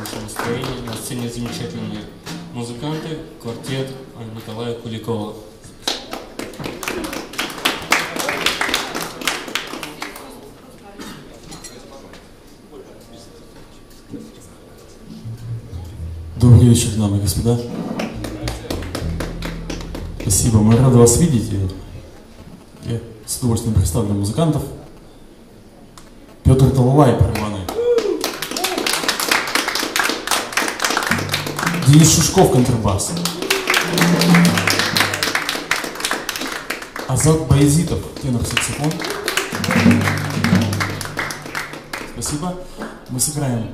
хорошее настроение. На сцене замечательные музыканты, квартет Николая Куликова. Добрый вечер, дамы и господа. Спасибо, мы рады вас видеть. Я с удовольствием представлю музыкантов. Петр Талалай, барабаны. Денис Шушков, контрабас. Азат Баязитов, тенор-саксофон. Спасибо. Мы сыграем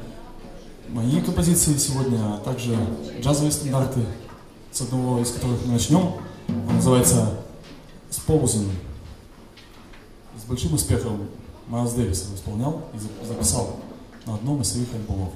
мои композиции сегодня, а также джазовые стандарты, с одного из которых мы начнем. Он называется «Spousing». С большим успехом Майлз Дэвис исполнял и записал на одном из своих альбомов.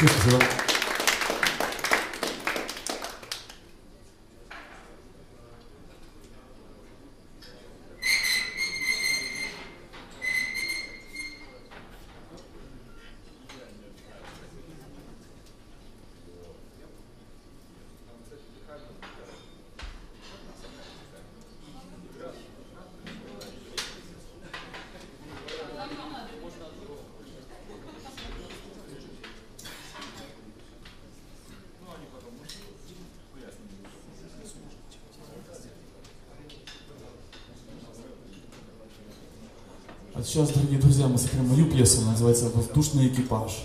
Большое спасибо. А сыграем мою пьесу, называется «Воздушный экипаж».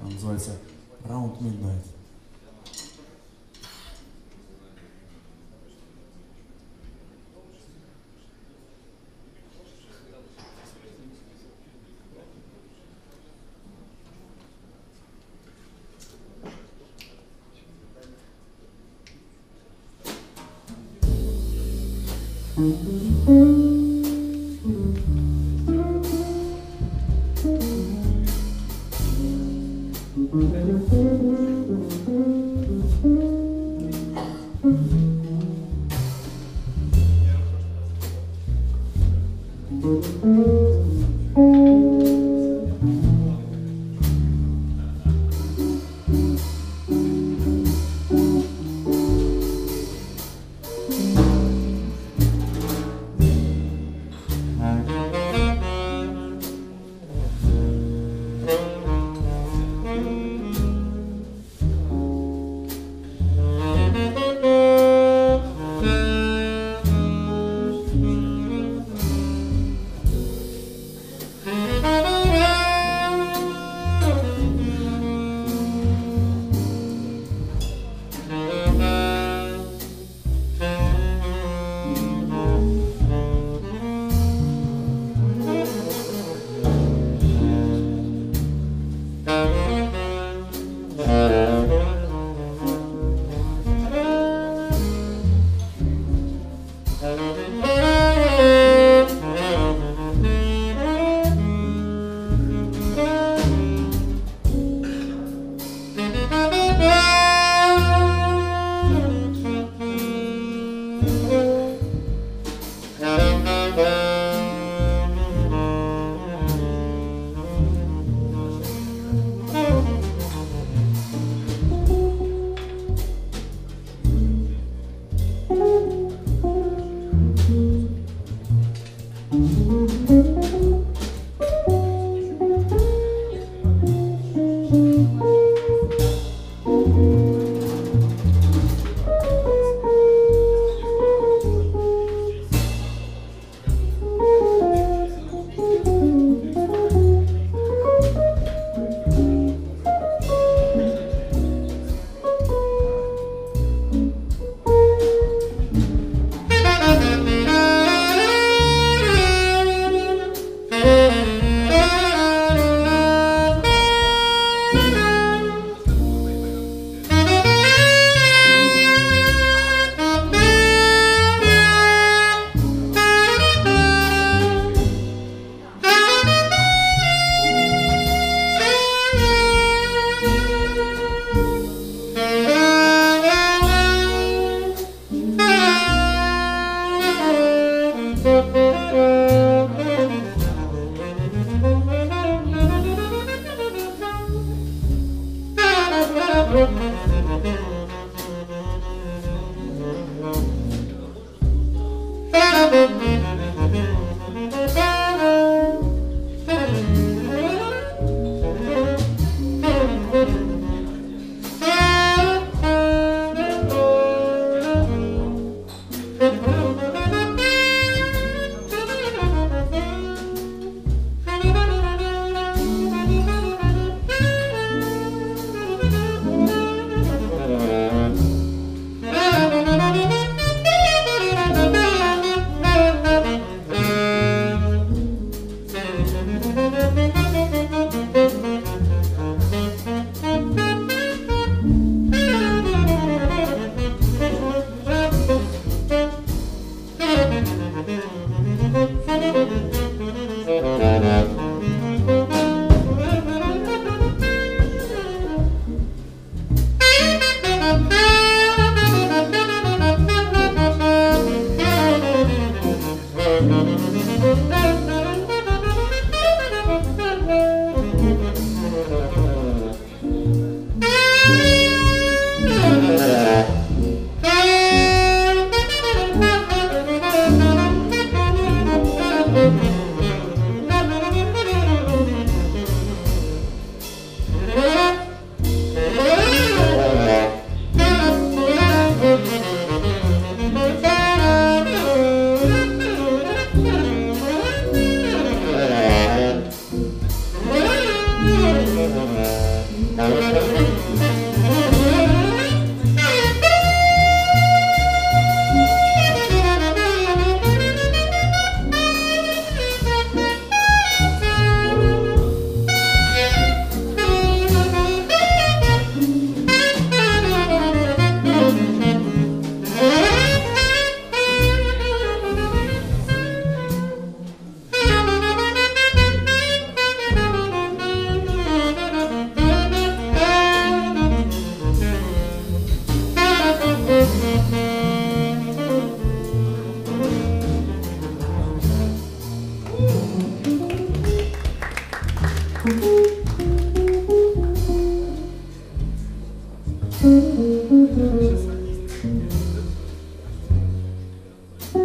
Она называется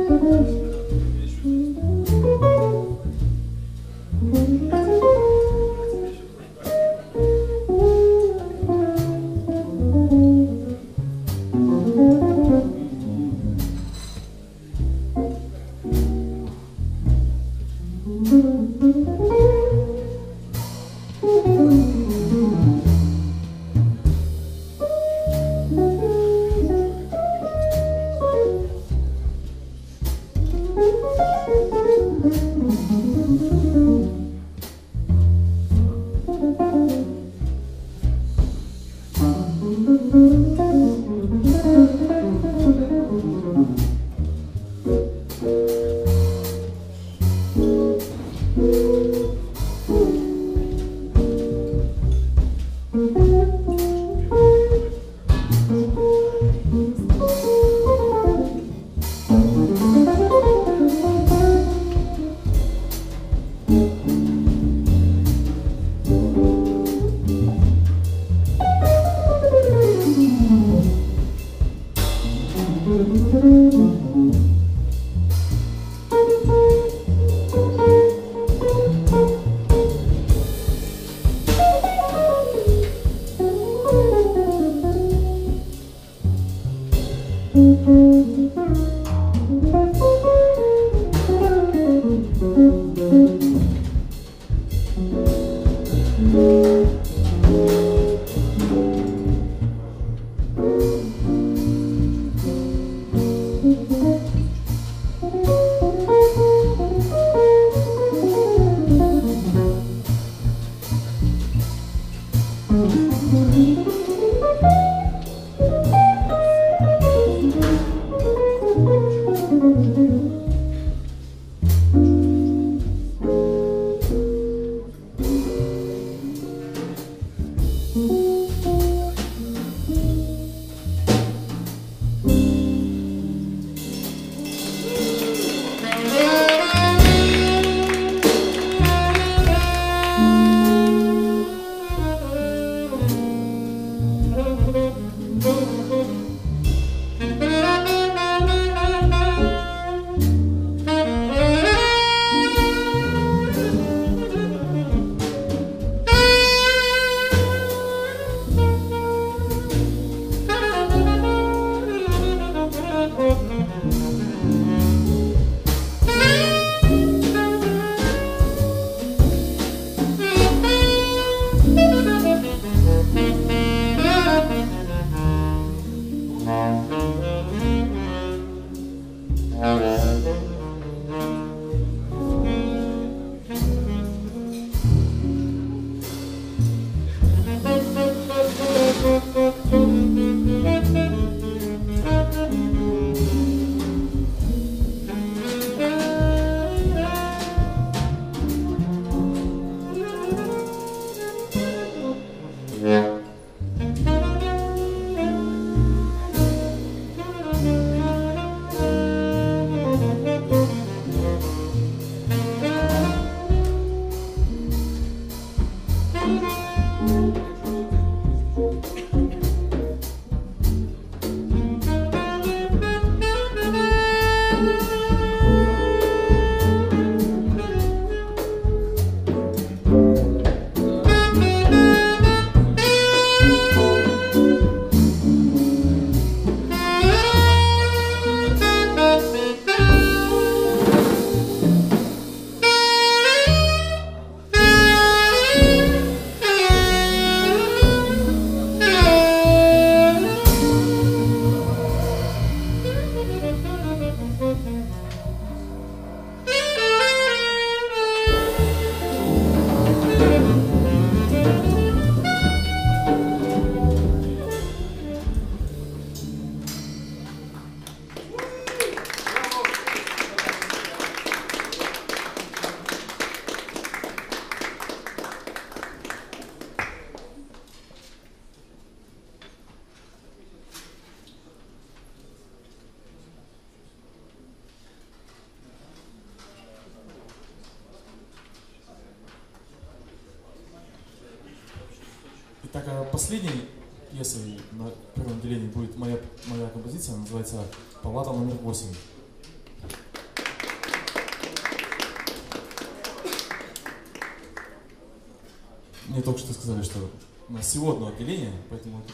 Música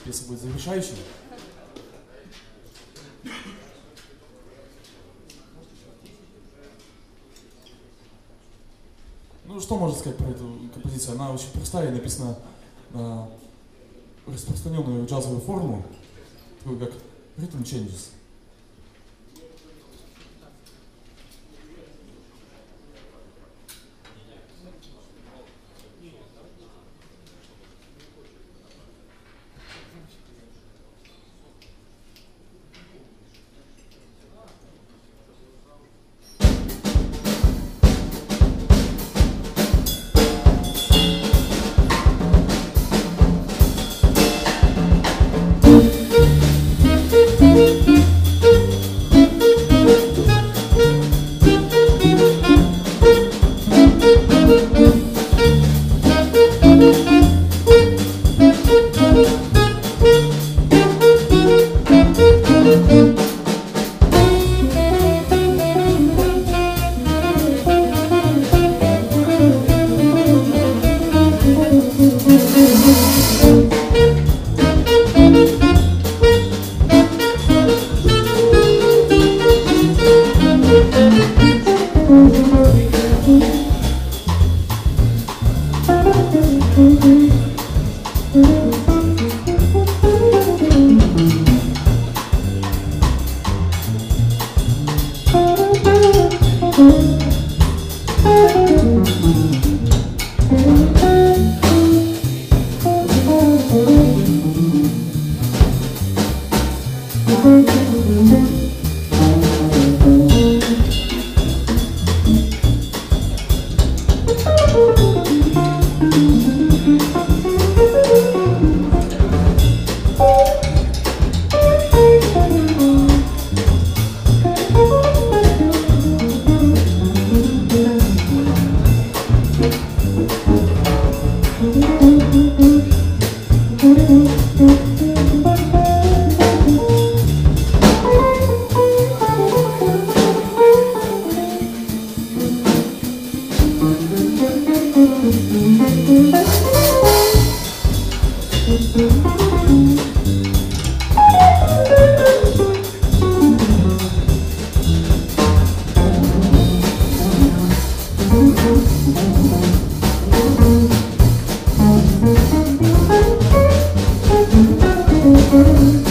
пьеса будет завершающей. Ну, что можно сказать про эту композицию? Она очень простая и написана на распространенную джазовую форму, такую как rhythm changes. Mm-hmm.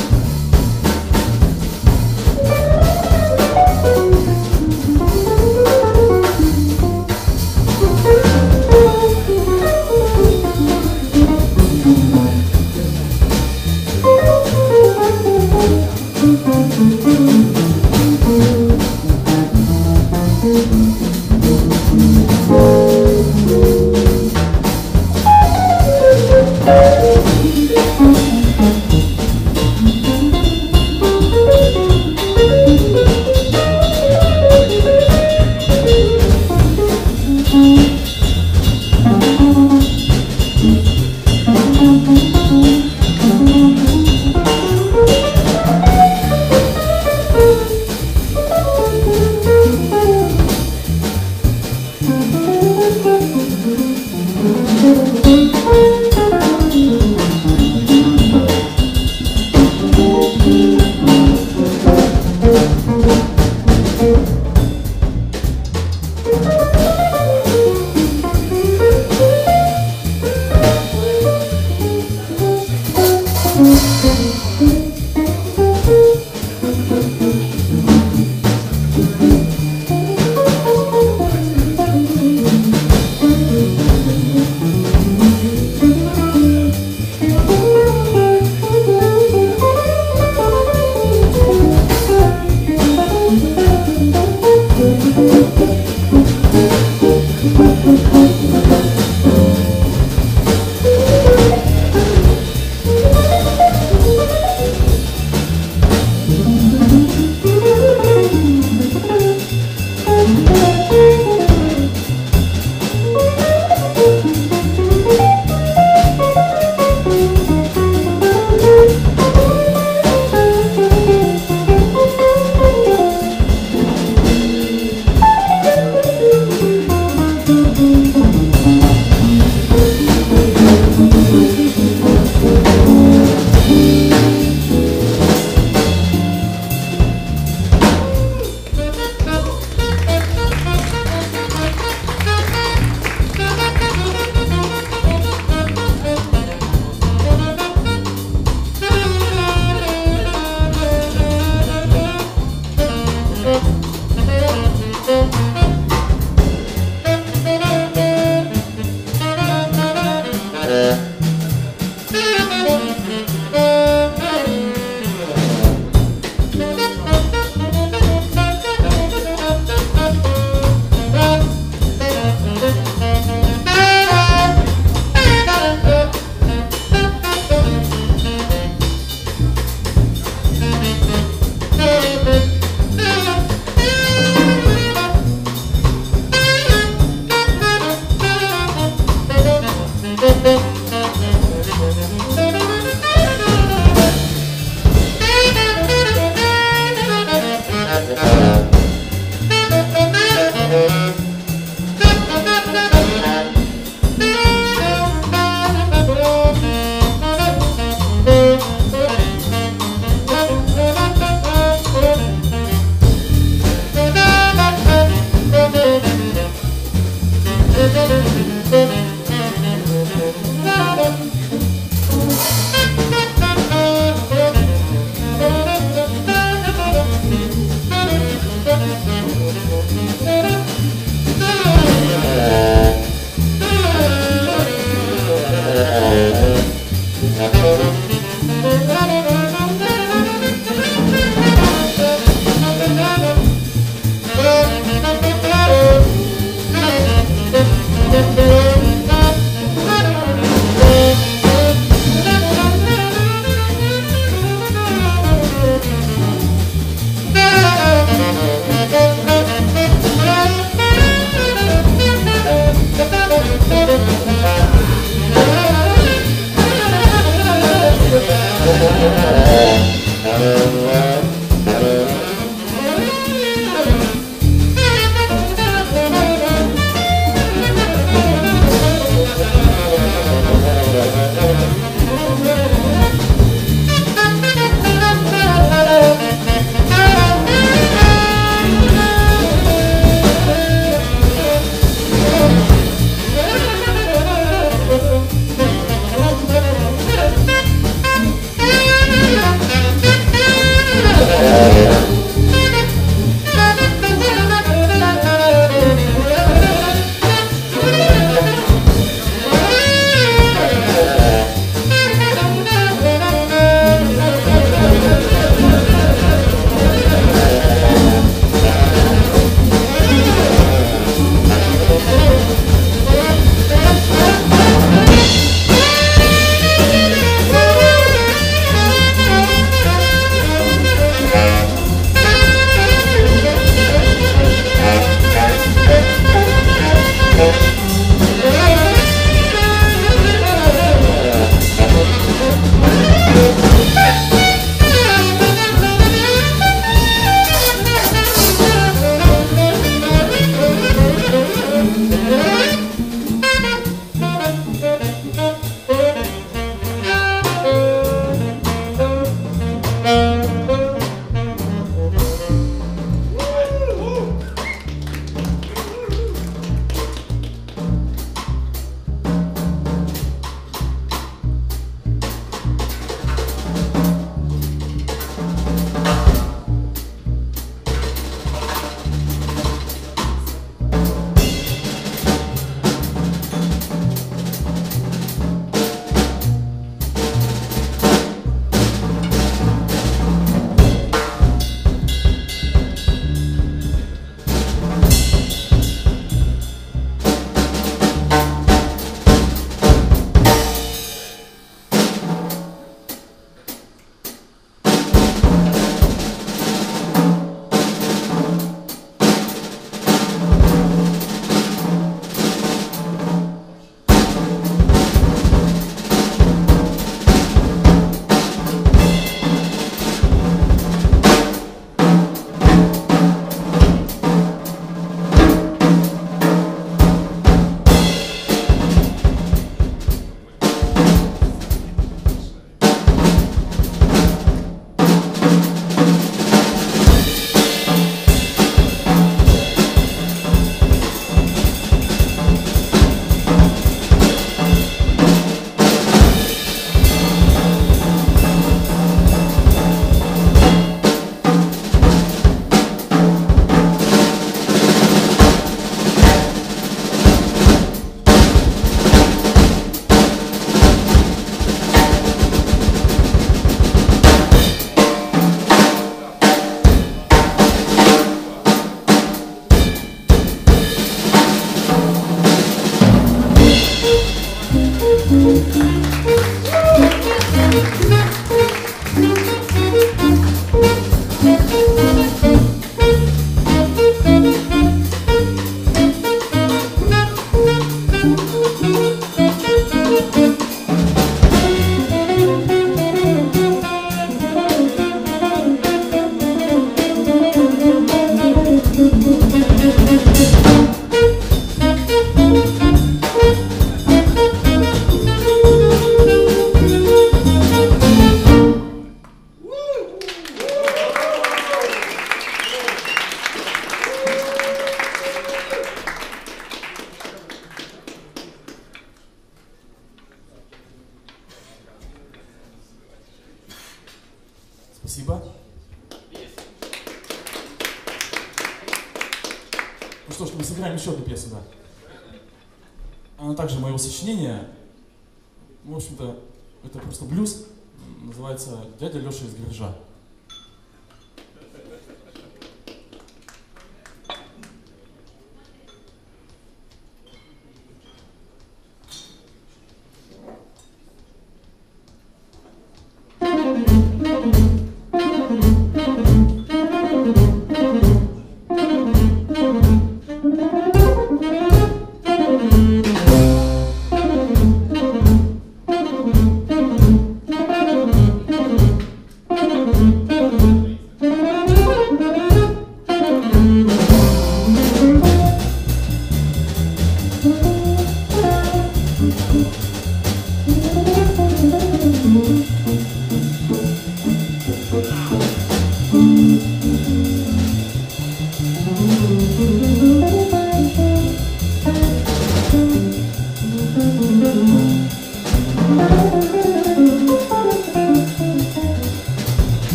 Yeah.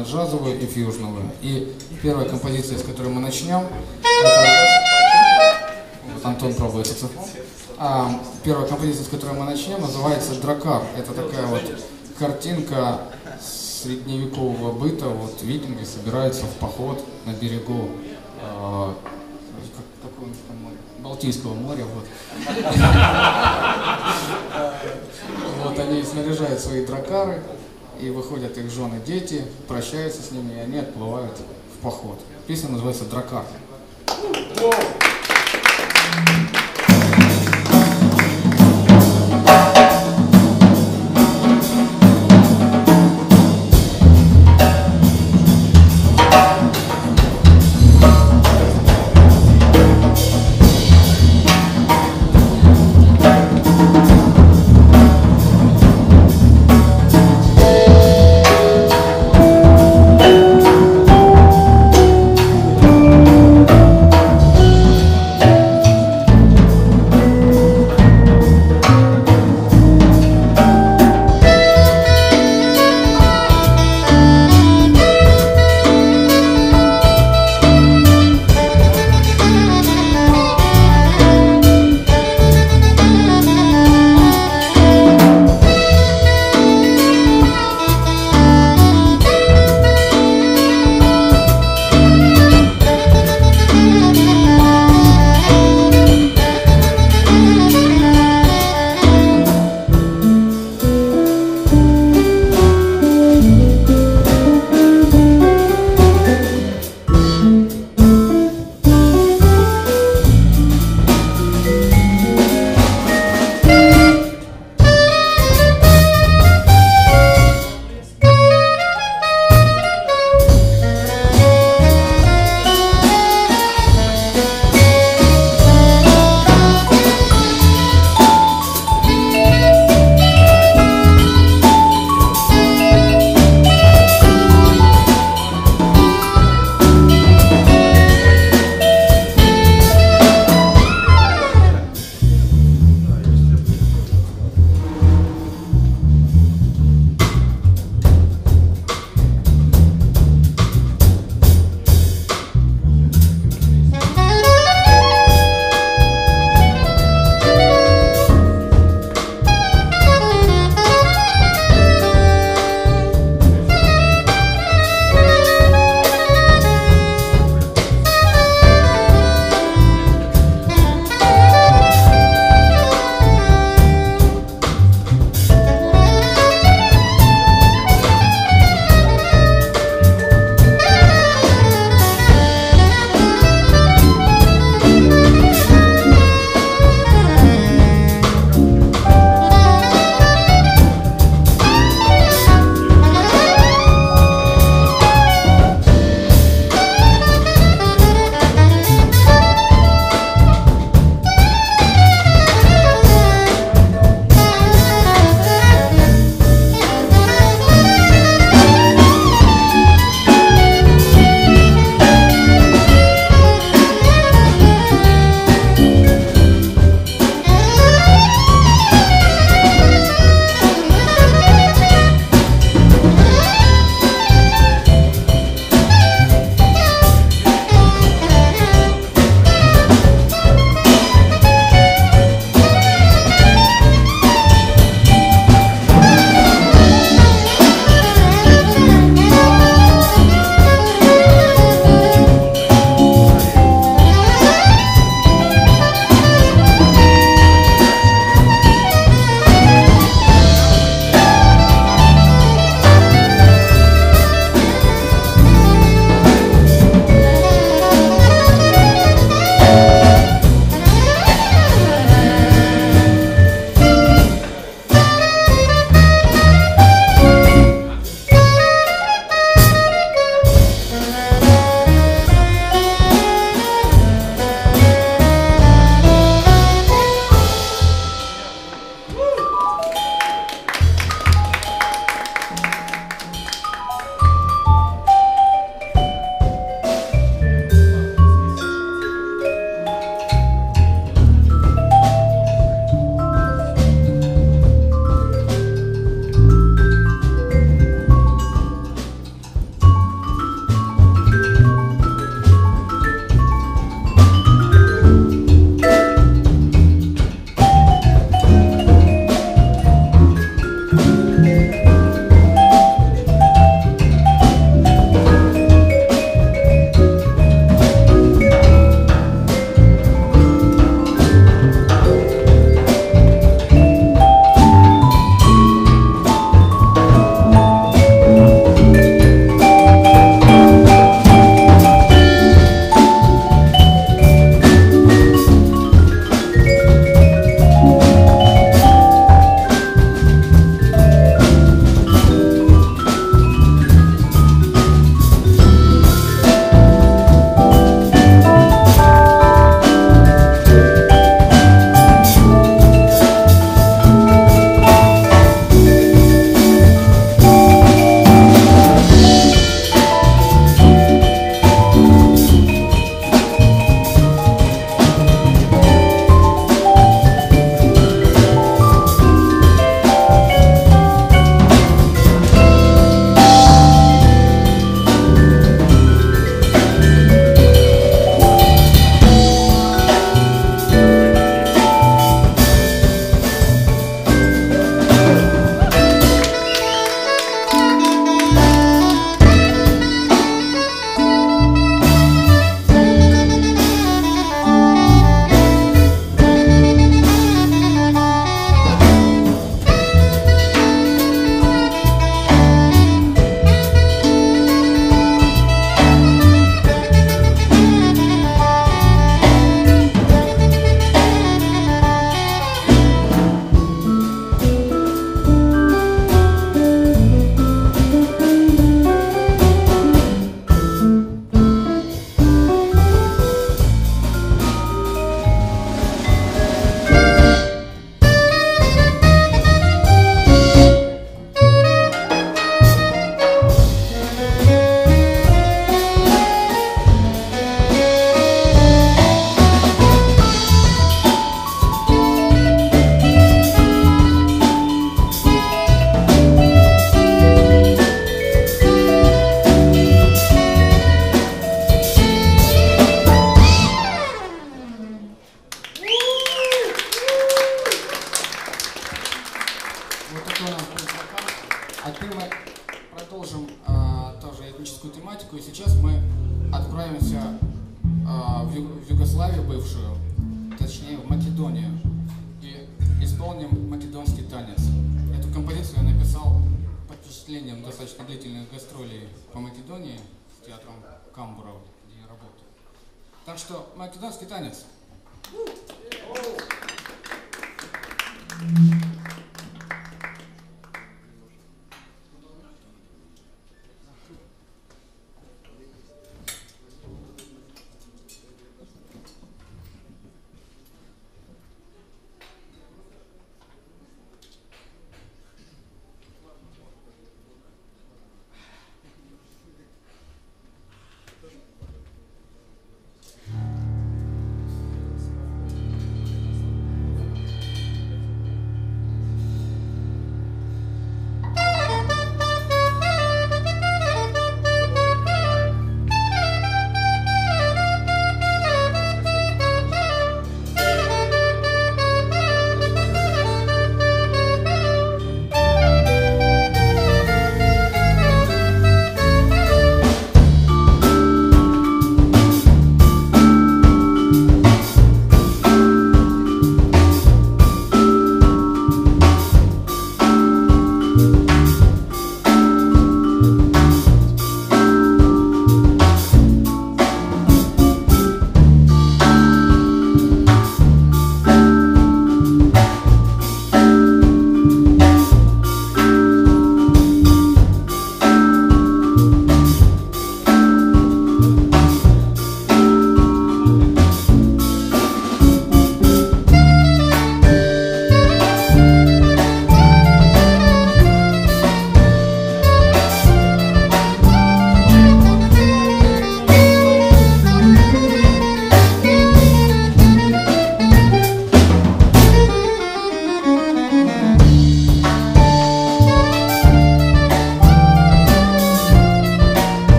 Этно-джазовую и фьюжновую. И первая композиция, с которой мы начнем, это... Вот Антон пробует саксофон. А, первая композиция, с которой мы начнем, называется «Дракар». Это такая вот картинка средневекового быта. Вот викинги собираются в поход на берегу а? Балтийского моря. Вот. Вот они снаряжают свои дракары, и выходят их жены, дети, прощаются с ними, и они отплывают в поход. Песня называется «Дракар».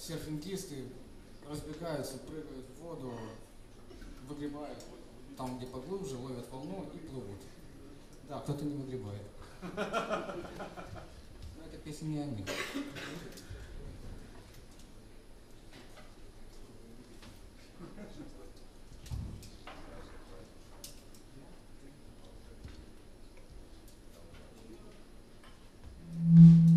серфингисты разбегаются, прыгают в воду, выгребают там, где поглубже, ловят волну и плывут. Да, кто-то не выгребает. Но это песня не о них. Mm-hmm.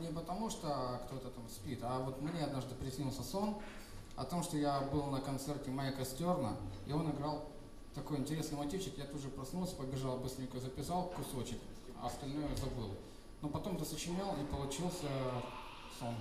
Не потому, что кто-то там спит, а вот мне однажды приснился сон о том, что я был на концерте Майка Стерна, и он играл такой интересный мотивчик. Я тут же проснулся, побежал, быстренько записал кусочек, а остальное забыл. Но потом досочинял, и получился сон.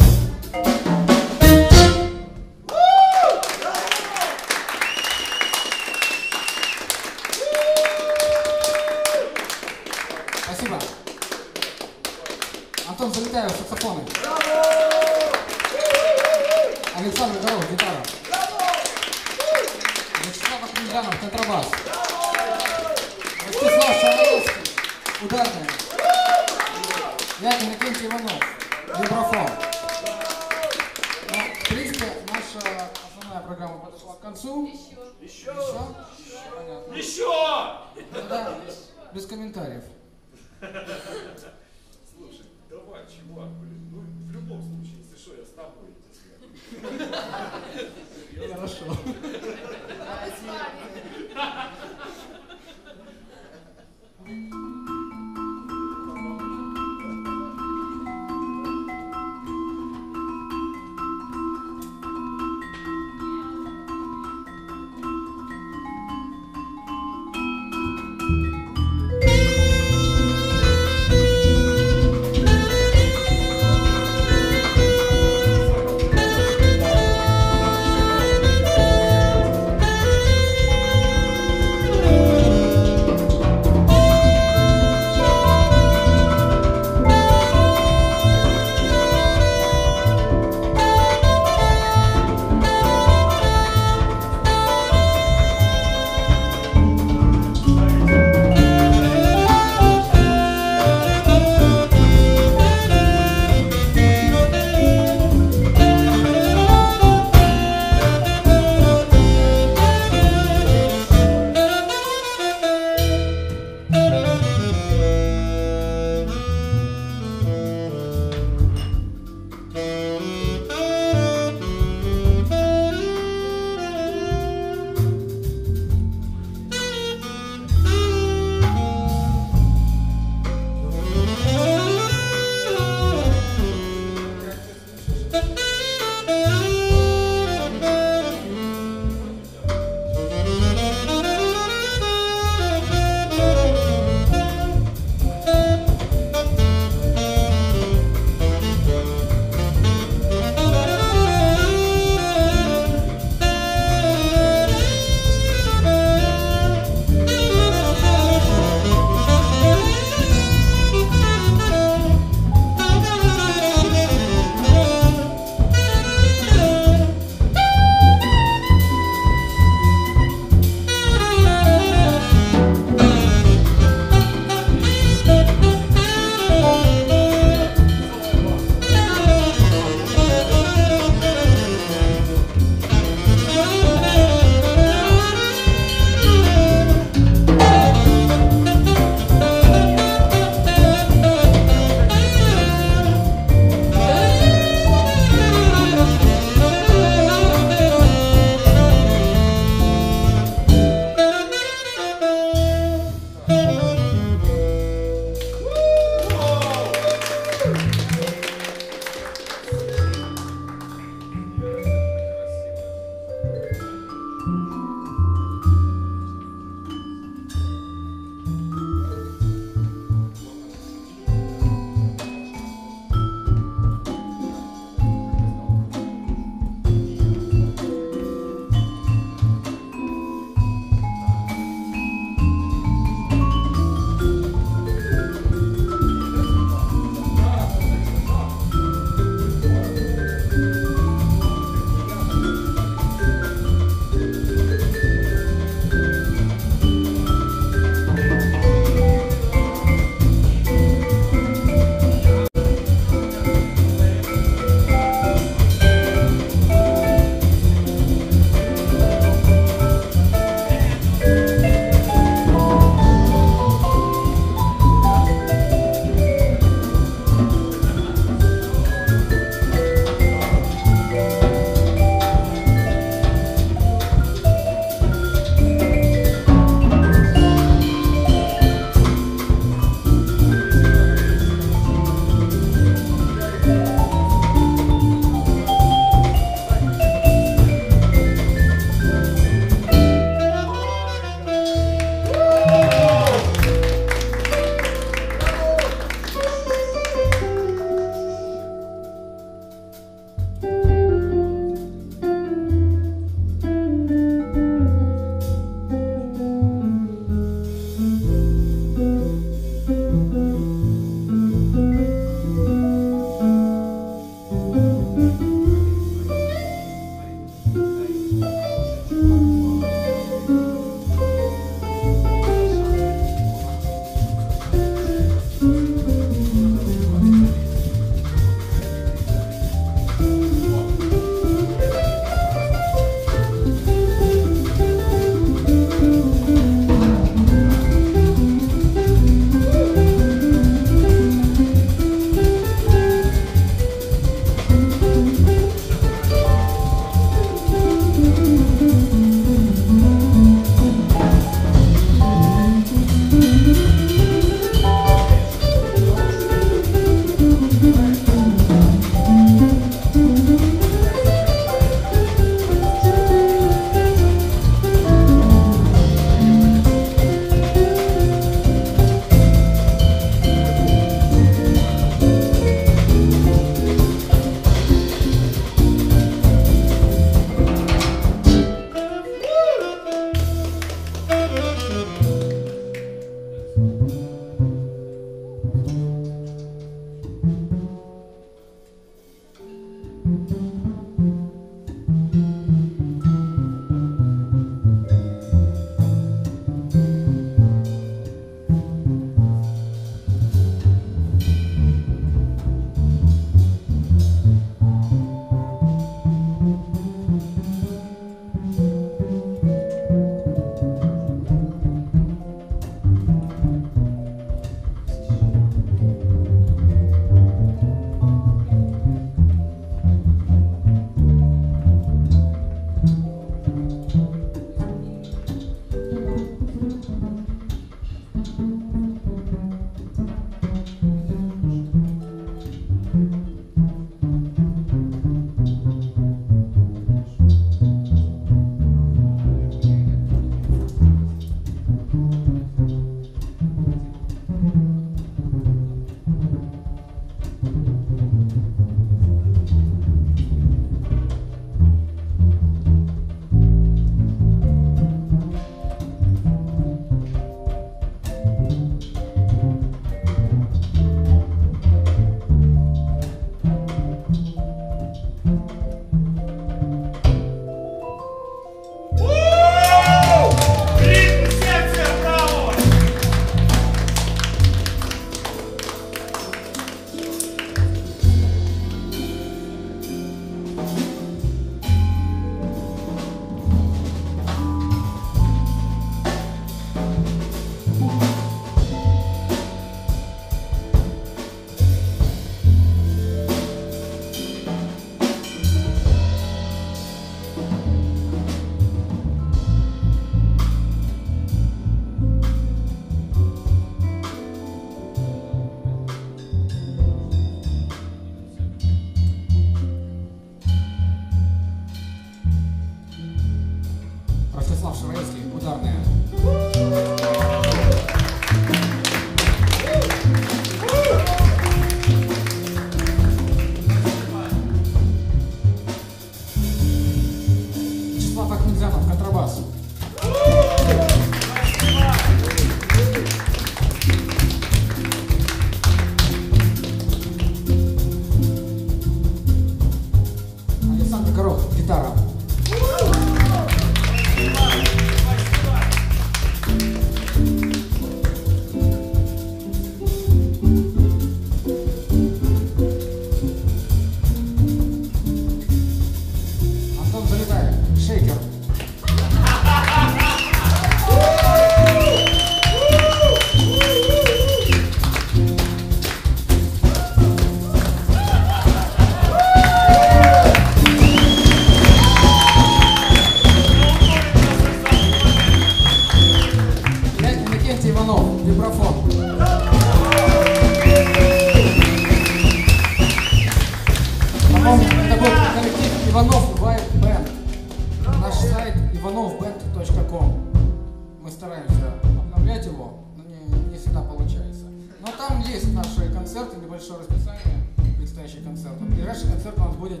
Предстоящих концертов. Ближайший концерт у нас будет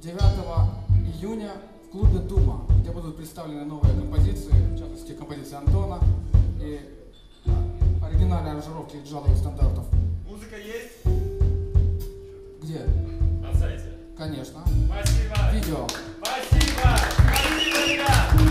9 июня в клубе Дума, где будут представлены новые композиции, в частности композиции Антона и оригинальные аранжировки джазовых стандартов. Музыка есть? Где? На сайте. Конечно. Спасибо. Видео. Спасибо. Спасибо, ребят.